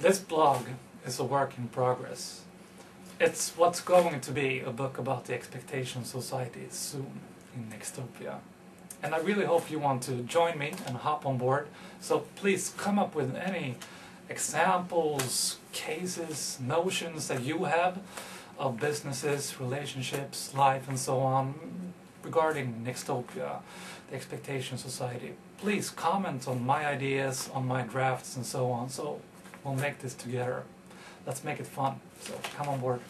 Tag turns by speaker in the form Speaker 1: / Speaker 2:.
Speaker 1: This blog is a work in progress. It's what's going to be a book about the expectation society soon in Nextopia. And I really hope you want to join me and hop on board. So please come up with any examples, cases, notions that you have of businesses, relationships, life, and so on regarding Nextopia, the expectation society. Please comment on my ideas, on my drafts, and so on. So we'll make this together. Let's make it fun. So come on board.